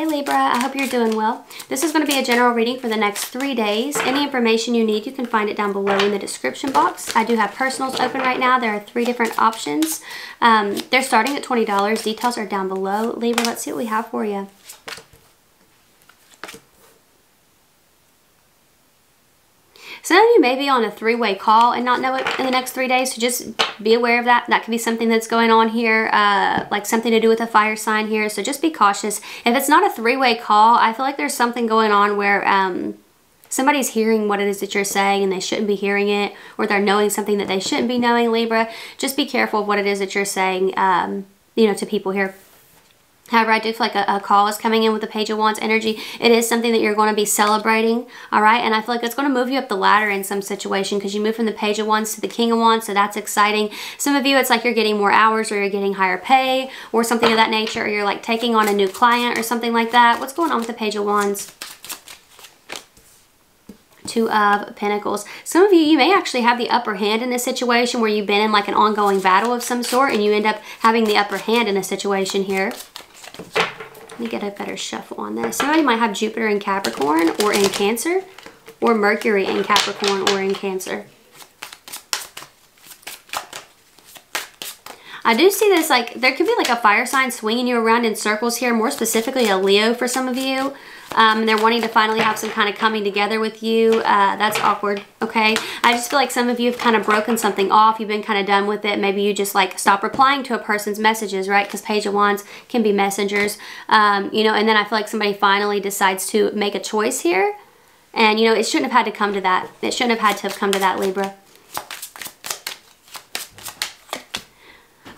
Hey Libra, I hope you're doing well. This is going to be a general reading for the next three days. Any information you need, you can find it down below in the description box. I do have personals open right now. There are three different options. Um, they're starting at $20. Details are down below. Libra, let's see what we have for you. Some of you may be on a three-way call and not know it in the next three days, so just be aware of that. That could be something that's going on here, uh, like something to do with a fire sign here, so just be cautious. If it's not a three-way call, I feel like there's something going on where um, somebody's hearing what it is that you're saying and they shouldn't be hearing it, or they're knowing something that they shouldn't be knowing, Libra. Just be careful of what it is that you're saying, um, you know, to people here. However, I do feel like a, a, call is coming in with the Page of Wands energy. It is something that you're going to be celebrating, all right? And I feel like it's going to move you up the ladder in some situation because you move from the Page of Wands to the King of Wands, so that's exciting. Some of you, it's like you're getting more hours or you're getting higher pay or something of that nature, or you're like taking on a new client or something like that. What's going on with the Page of Wands? Two of Pentacles. Some of you, you may actually have the upper hand in a situation where you've been in like an ongoing battle of some sort and you end up having the upper hand in a situation here. Let me get a better shuffle on this. Somebody might have Jupiter in Capricorn or in Cancer or Mercury in Capricorn or in Cancer. I do see this like there could be like a fire sign swinging you around in circles here, more specifically a Leo for some of you. Um, they're wanting to finally have some kind of coming together with you. Uh, that's awkward, okay? I just feel like some of you have kind of broken something off. You've been kind of done with it. Maybe you just like stop replying to a person's messages, right? Because Page of Wands can be messengers, um, you know, and then I feel like somebody finally decides to make a choice here. And, you know, it shouldn't have had to come to that. It shouldn't have had to have come to that, Libra.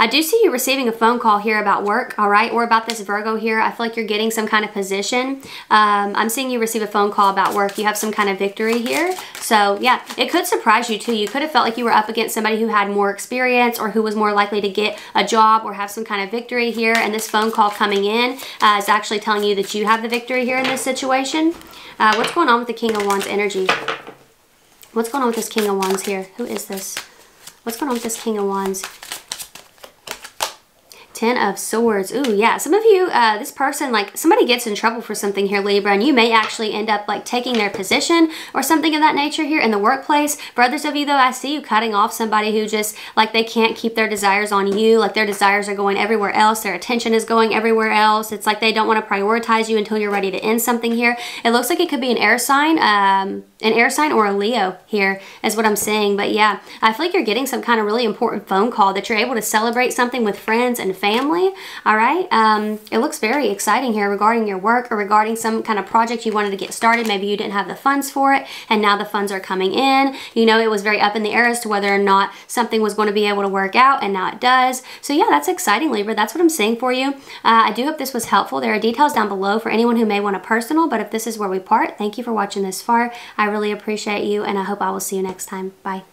I do see you receiving a phone call here about work, all right, or about this Virgo here. I feel like you're getting some kind of position. Um, I'm seeing you receive a phone call about work. You have some kind of victory here. So, yeah, it could surprise you, too. You could have felt like you were up against somebody who had more experience or who was more likely to get a job or have some kind of victory here. And this phone call coming in uh, is actually telling you that you have the victory here in this situation. Uh, what's going on with the King of Wands energy? What's going on with this King of Wands here? Who is this? What's going on with this King of Wands? Ten of Swords. Ooh, yeah. Some of you, uh, this person, like, somebody gets in trouble for something here, Libra, and you may actually end up, like, taking their position or something of that nature here in the workplace. For others of you, though, I see you cutting off somebody who just, like, they can't keep their desires on you. Like, their desires are going everywhere else. Their attention is going everywhere else. It's like they don't want to prioritize you until you're ready to end something here. It looks like it could be an air sign, um, an air sign or a Leo here is what I'm saying. But, yeah, I feel like you're getting some kind of really important phone call that you're able to celebrate something with friends and family family. All right. Um, it looks very exciting here regarding your work or regarding some kind of project you wanted to get started. Maybe you didn't have the funds for it and now the funds are coming in. You know, it was very up in the air as to whether or not something was going to be able to work out and now it does. So yeah, that's exciting, Libra. That's what I'm saying for you. Uh, I do hope this was helpful. There are details down below for anyone who may want a personal, but if this is where we part, thank you for watching this far. I really appreciate you and I hope I will see you next time. Bye.